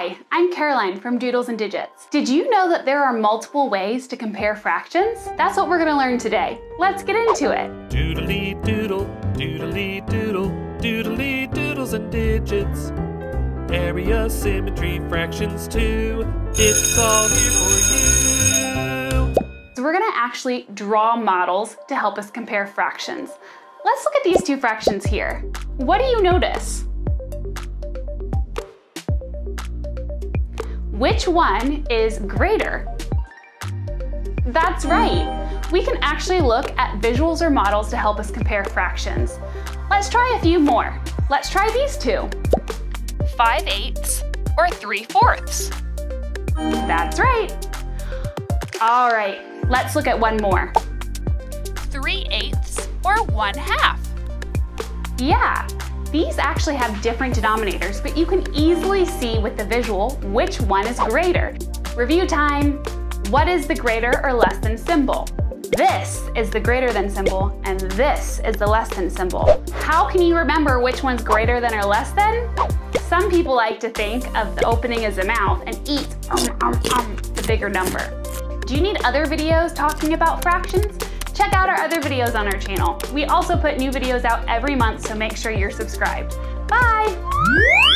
Hi, I'm Caroline from Doodles and Digits. Did you know that there are multiple ways to compare fractions? That's what we're gonna learn today. Let's get into it. Doodly doodle, doodly doodle, doodly doodles and digits. Area, symmetry, fractions too. It's all here for you. So we're gonna actually draw models to help us compare fractions. Let's look at these two fractions here. What do you notice? Which one is greater? That's right. We can actually look at visuals or models to help us compare fractions. Let's try a few more. Let's try these two. 5 eighths or 3 fourths. That's right. All right, let's look at one more. 3 eighths or 1 half. Yeah, these actually have different denominators, but you can easily see with the visual which one is greater. Review time. What is the greater or less than symbol? This is the greater than symbol, and this is the less than symbol. How can you remember which one's greater than or less than? Some people like to think of the opening as a mouth and eat um, um, um, the bigger number. Do you need other videos talking about fractions? Check out our other videos on our channel. We also put new videos out every month, so make sure you're subscribed. Bye!